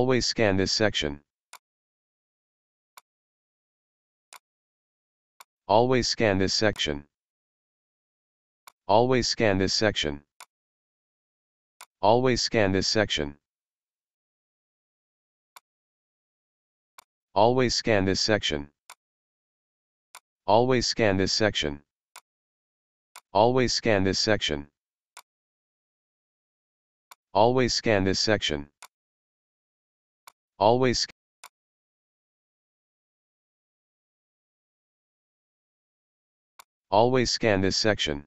Always scan this section. Always scan this section. Always scan this section. Always scan this section. Always scan this section. Always scan this section. Always scan this section. Always scan this section. Always Always scan this section.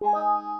Música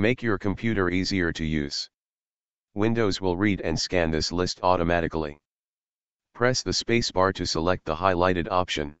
Make your computer easier to use. Windows will read and scan this list automatically. Press the spacebar to select the highlighted option.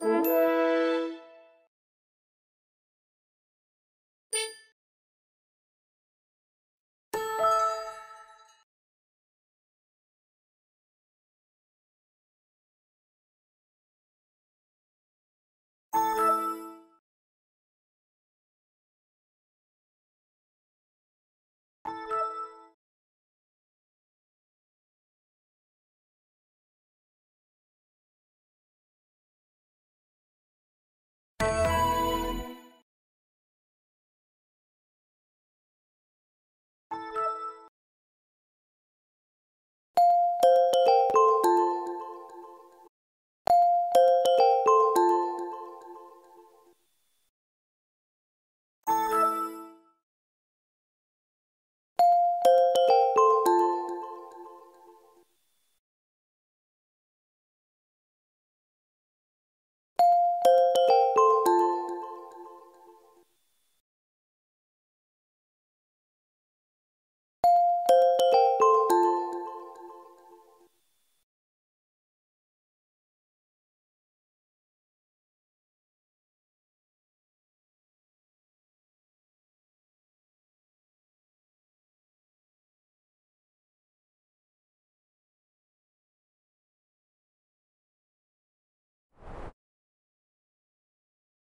Música